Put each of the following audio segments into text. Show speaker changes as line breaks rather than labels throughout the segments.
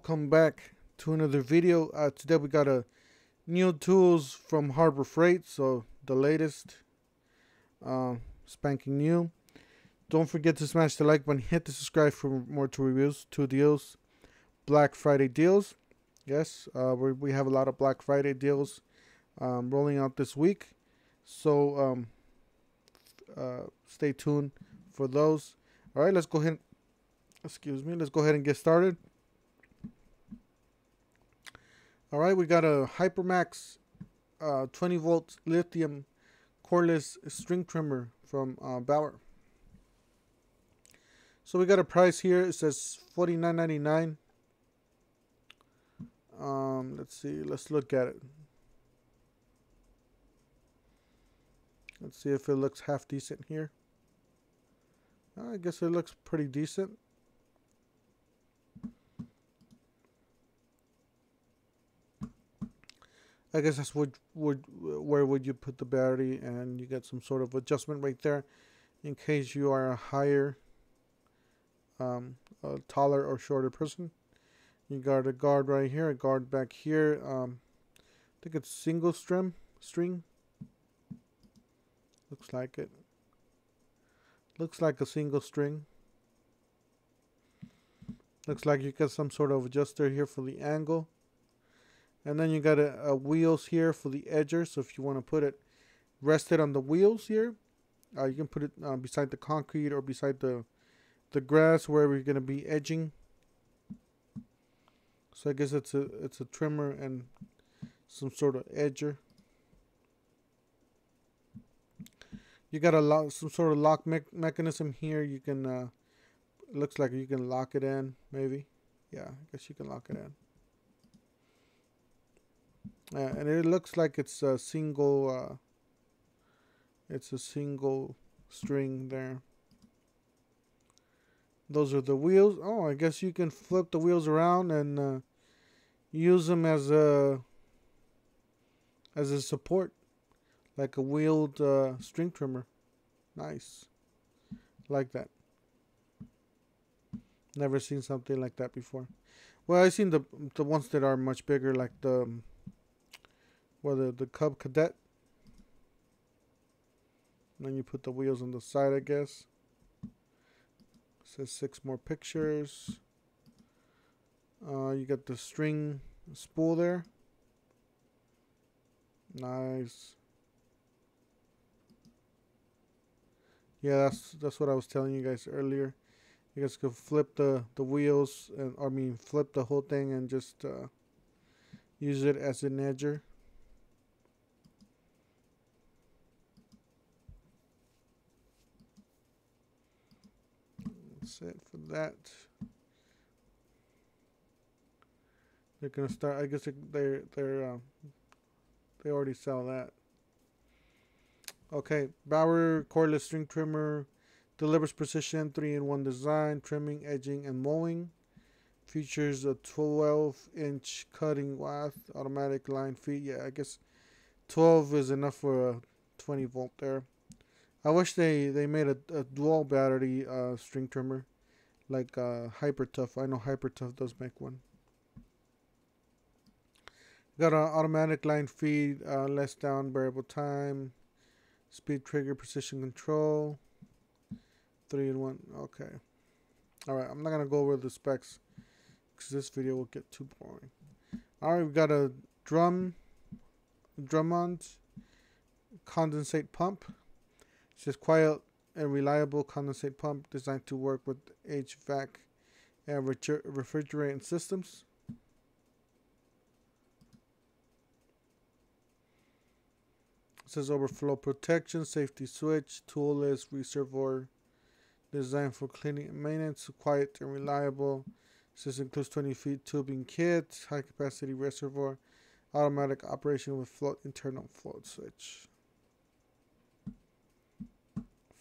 welcome back to another video. Uh, today we got a new tools from Harbor Freight so the latest uh, spanking new. Don't forget to smash the like button hit the subscribe for more to reviews two deals Black Friday deals. Yes uh, we we have a lot of Black Friday deals um, rolling out this week. So um, uh, stay tuned for those. All right let's go ahead excuse me let's go ahead and get started all right we got a hypermax uh, 20 volt lithium cordless string trimmer from uh, Bauer. So we got a price here it says 49.99 um let's see let's look at it. Let's see if it looks half decent here. I guess it looks pretty decent I guess that's what would where would you put the battery and you get some sort of adjustment right there in case you are a higher um, a taller or shorter person. You got a guard right here a guard back here um, I think it's single string string. Looks like it. Looks like a single string. Looks like you got some sort of adjuster here for the angle and then you got a, a wheels here for the edger. So if you want to put it rested on the wheels here uh, you can put it uh, beside the concrete or beside the the grass wherever you're going to be edging. So I guess it's a it's a trimmer and some sort of edger. You got a lock some sort of lock me mechanism here. You can uh, looks like you can lock it in maybe. Yeah I guess you can lock it in and it looks like it's a single uh, it's a single string there. Those are the wheels. Oh I guess you can flip the wheels around and uh, use them as a as a support like a wheeled uh, string trimmer. Nice. Like that. Never seen something like that before. Well I've seen the the ones that are much bigger like the the, the Cub Cadet. And then you put the wheels on the side, I guess. It says six more pictures. Uh, you got the string spool there. Nice. Yeah, that's that's what I was telling you guys earlier. You guys could flip the the wheels and I mean flip the whole thing and just uh, use it as an edger. It for that. They're gonna start. I guess they're they're uh, they already sell that. Okay, Bauer cordless string trimmer delivers precision, three-in-one design, trimming, edging, and mowing. Features a 12-inch cutting width, automatic line feed. Yeah, I guess 12 is enough for a 20 volt there. I wish they, they made a, a dual battery uh, string trimmer like uh, Hyper Tough. I know Hyper Tough does make one. Got an automatic line feed, uh, less down, variable time, speed trigger, precision control, three in one. Okay. All right, I'm not gonna go over the specs because this video will get too boring. All right, we've got a drum, Drummond condensate pump. It's just quiet and reliable condensate pump designed to work with HVAC and refrigerant systems. It says overflow protection, safety switch, toolless reservoir, designed for cleaning and maintenance, quiet and reliable. It says includes 20 feet tubing kit, high capacity reservoir, automatic operation with float internal float switch.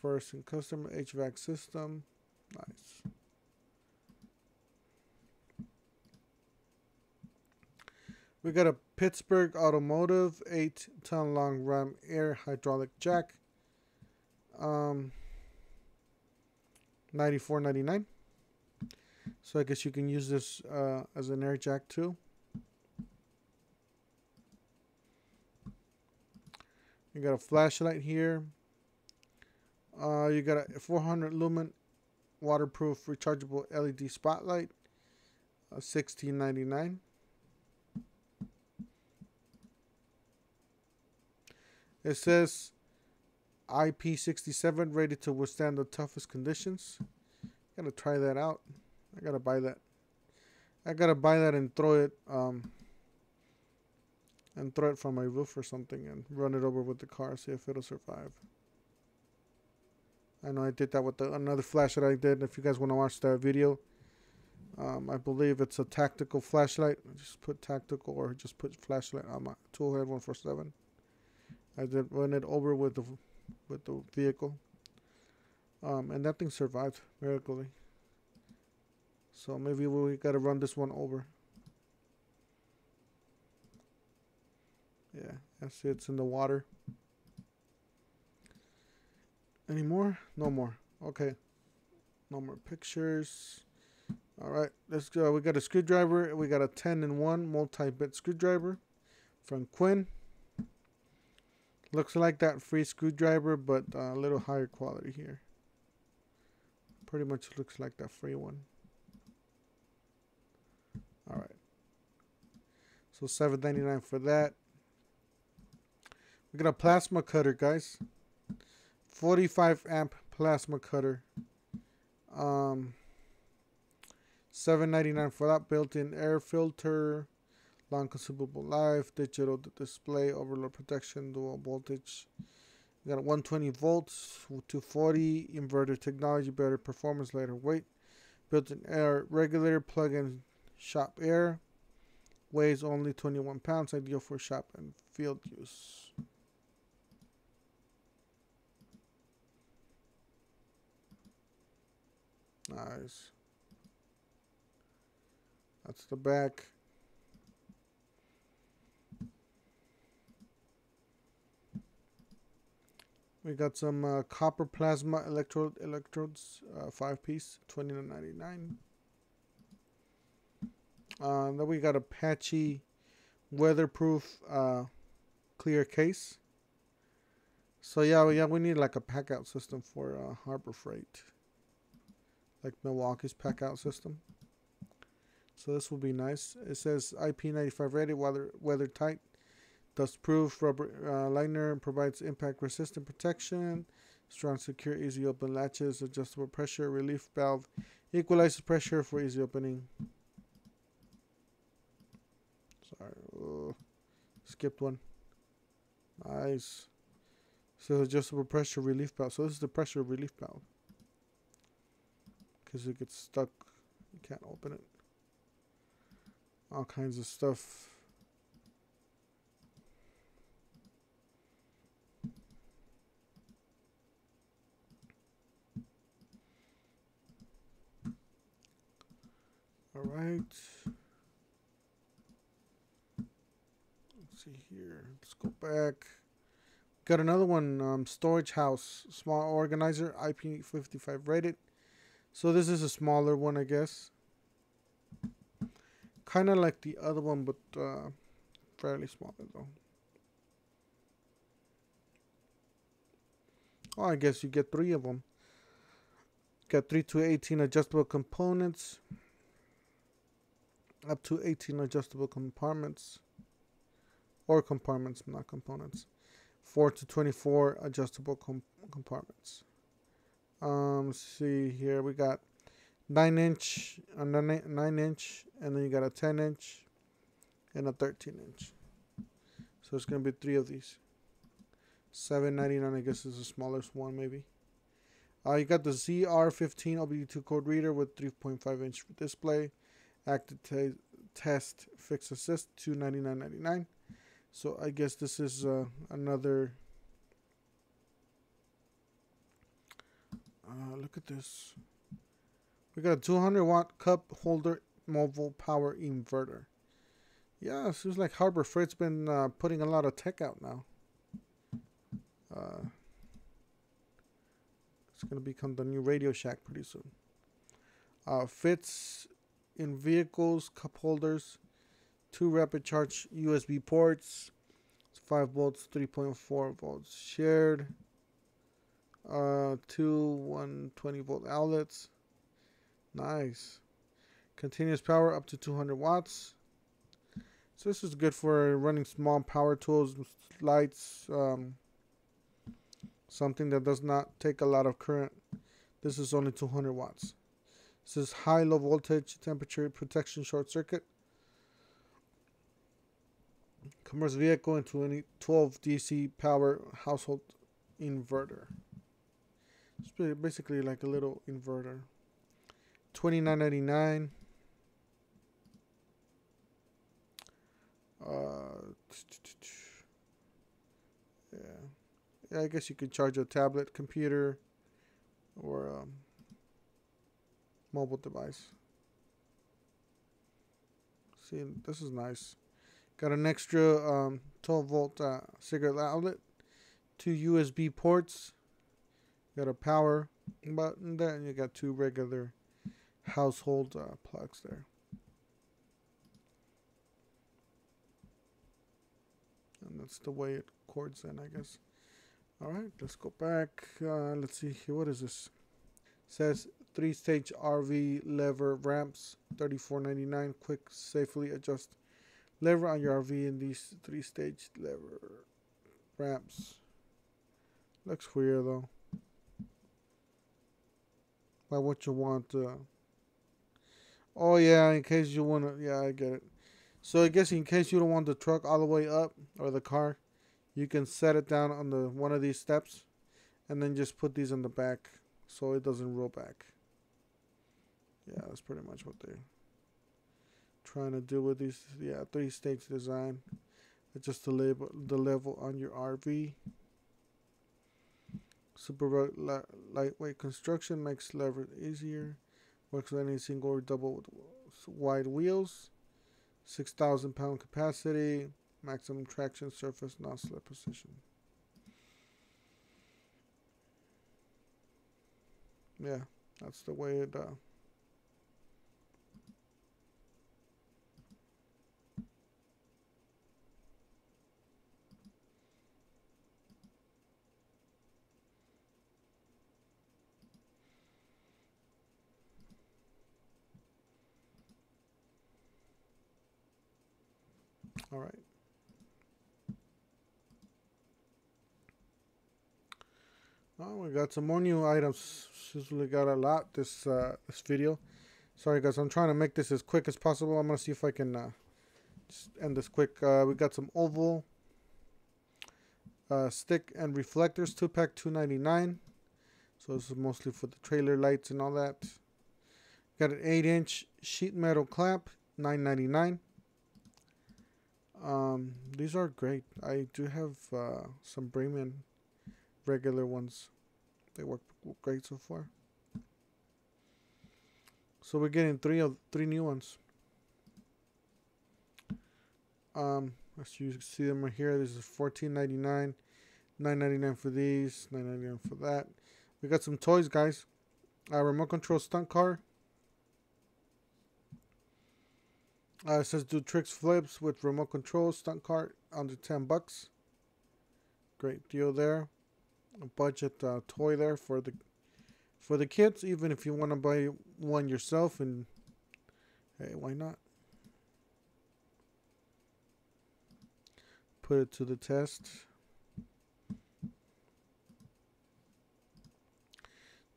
First in custom HVAC system. Nice. We got a Pittsburgh Automotive 8 ton long ram air hydraulic jack. Um, 94.99. So I guess you can use this uh, as an air jack too. You got a flashlight here. Uh, you got a 400 lumen waterproof rechargeable LED spotlight. Uh, 16.99. It says IP67 rated to withstand the toughest conditions. Gotta try that out. I gotta buy that. I gotta buy that and throw it um and throw it from my roof or something and run it over with the car, see if it'll survive. I know I did that with the, another flashlight I did. If you guys want to watch that video, um, I believe it's a tactical flashlight. Just put tactical or just put flashlight on my Toolhead 147. I did run it over with the with the vehicle, um, and that thing survived miraculously. So maybe we gotta run this one over. Yeah, that's it. It's in the water. Any more? No more. Okay. No more pictures. All right, let's go. We got a screwdriver. We got a 10 in 1 multi-bit screwdriver from Quinn. Looks like that free screwdriver, but a little higher quality here. Pretty much looks like that free one. All right. So 7.99 for that. We got a plasma cutter, guys. 45 amp plasma cutter. Um, 7.99 for that built-in air filter, long consumable life, digital display, overload protection, dual voltage. We got 120 volts, 240 inverter technology, better performance, lighter weight, built-in air regulator, plug-in shop air, weighs only 21 pounds, ideal for shop and field use. Nice. That's the back. We got some uh, copper plasma electrode electrodes, uh, five piece, twenty nine ninety nine. Uh, then we got Apache, weatherproof, uh, clear case. So yeah, yeah, we need like a pack out system for uh, Harbor Freight like Milwaukee's pack out system. So this will be nice. It says IP95 ready, weather, weather tight, dust proof, rubber uh, liner, provides impact resistant protection, strong, secure, easy open latches, adjustable pressure, relief valve, equalizes pressure for easy opening. Sorry, skipped one. Nice. So adjustable pressure relief valve. So this is the pressure relief valve because it gets stuck. You can't open it. All kinds of stuff. All right. Let's see here. Let's go back. Got another one. Um, storage house, small organizer, IP55 rated. So this is a smaller one, I guess. Kind of like the other one, but uh, fairly smaller though. Oh, I guess you get three of them. Got 3 to 18 adjustable components. Up to 18 adjustable compartments. Or compartments, not components. 4 to 24 adjustable com compartments. Um, see here, we got nine inch, a nine, nine inch, and then you got a ten inch, and a thirteen inch. So it's gonna be three of these. Seven ninety nine, I guess, is the smallest one, maybe. Uh, you got the ZR15 OBD2 code reader with 3.5 inch display, active test, fix assist, 299.99. So I guess this is uh, another Uh, look at this. We got a 200 watt cup holder mobile power inverter. Yeah, seems like Harbor Freight's been uh, putting a lot of tech out now. Uh, it's going to become the new Radio Shack pretty soon. Uh, fits in vehicles, cup holders, two rapid charge USB ports, 5 volts, 3.4 volts shared, uh, two 120 volt outlets. Nice. Continuous power up to 200 watts. So this is good for running small power tools, lights, um, something that does not take a lot of current. This is only 200 watts. This is high low voltage temperature protection short circuit. Commercial vehicle into any 12 DC power household inverter. It's basically like a little inverter. 29.99 Uh, yeah. yeah, I guess you could charge a tablet, computer, or um, mobile device. See, this is nice. Got an extra um, 12 volt uh, cigarette outlet, two USB ports, got a power button there, you got two regular household uh, plugs there. and that's the way it cords in, I guess. All right, let's go back. Uh, let's see here. What is this? It says three stage RV lever ramps, thirty four ninety nine. Quick, safely adjust lever on your RV in these three stage lever ramps. Looks weird though. Why what you want? Uh... Oh yeah, in case you wanna. Yeah, I get it. So I guess in case you don't want the truck all the way up or the car, you can set it down on the one of these steps and then just put these in the back so it doesn't roll back. Yeah, that's pretty much what they're trying to do with these. Yeah, three stage design. Adjust the level, the level on your RV. Super lightweight construction makes lever easier. Works with any single or double wide wheels. 6,000 pound capacity, maximum traction surface, not slip position. Yeah, that's the way it uh, All right. Oh, we got some more new items. We got a lot this uh, this video. Sorry guys, I'm trying to make this as quick as possible. I'm gonna see if I can uh, just end this quick. Uh, we got some oval uh, stick and reflectors, two pack, 2.99. So this is mostly for the trailer lights and all that. Got an 8 inch sheet metal clamp, 9.99. Um, these are great. I do have uh, some Bremen regular ones. They work great so far. So we're getting three of three new ones. Um, as you see them right here, this is fourteen ninety nine, nine ninety nine for these, nine ninety nine for that. We got some toys, guys. A remote control stunt car. Uh, it says do tricks flips with remote control stunt cart under 10 bucks. Great deal there. A budget uh, toy there for the for the kids. Even if you want to buy one yourself, and hey, why not? Put it to the test.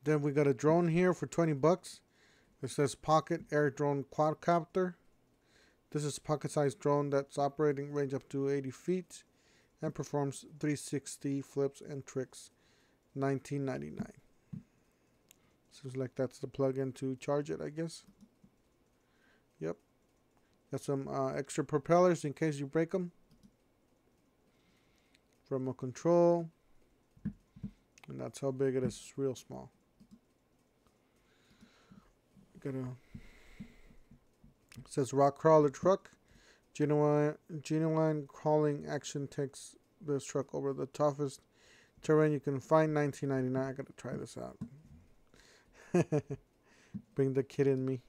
Then we got a drone here for 20 bucks. It says Pocket Air Drone Quadcopter. This is a pocket-sized drone that's operating range up to 80 feet and performs 360 flips and tricks. 19.99. Seems like that's the plug-in to charge it, I guess. Yep. Got some uh, extra propellers in case you break them. Remote control. And that's how big it is. It's real small. Got a it says rock crawler truck. Genuine, genuine crawling action takes this truck over the toughest terrain you can find. 1999. I gotta try this out. Bring the kid in me.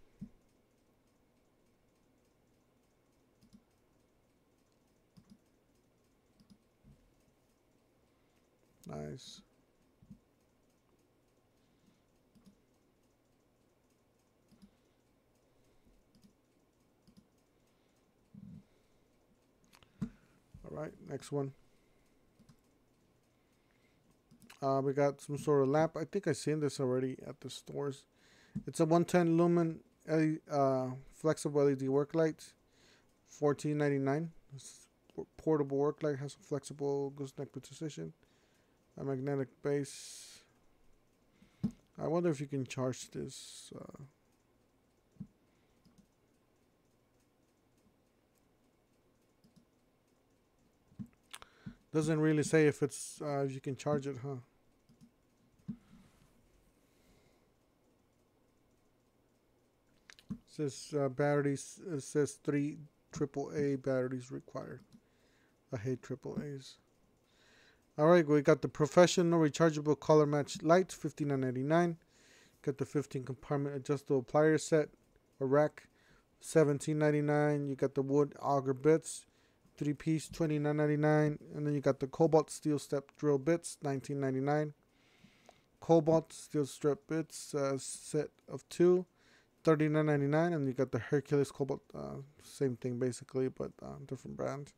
Nice. Right, next one. Uh, we got some sort of lamp. I think I've seen this already at the stores. It's a 110 lumen LED, uh, flexible LED work light, 14.99. Portable work light has a flexible gooseneck position, a magnetic base. I wonder if you can charge this. Uh, doesn't really say if it's uh, if you can charge it, huh? says uh, batteries it says three triple A batteries required. I hate triple A's. All right, we got the professional rechargeable color match lights, fifty nine ninety nine. Got the fifteen compartment adjustable plier set, a rack, seventeen ninety nine. You got the wood auger bits, three piece, twenty nine ninety nine, and then you got the cobalt steel step drill bits, nineteen ninety nine. Cobalt steel strip bits, uh, set of two, thirty nine ninety nine, and you got the Hercules Cobalt, uh, same thing basically, but uh, different brand.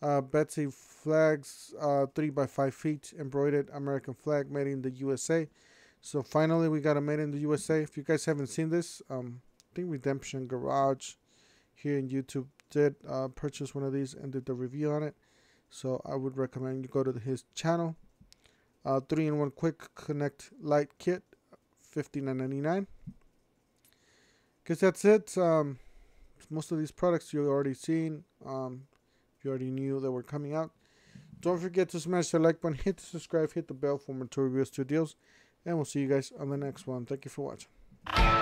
Uh, Betsy flags, uh, three by five feet, embroidered American flag made in the USA. So finally, we got a made in the USA. If you guys haven't seen this, um, I think Redemption Garage here in YouTube did uh, purchase one of these and did the review on it. So I would recommend you go to his channel. Uh, three in one quick connect light kit, fifty nine ninety nine guess that's it. Um, most of these products you've already seen. Um, you already knew that were coming out. Don't forget to smash the like button, hit the subscribe, hit the bell for more reviews, deals, and we'll see you guys on the next one. Thank you for watching.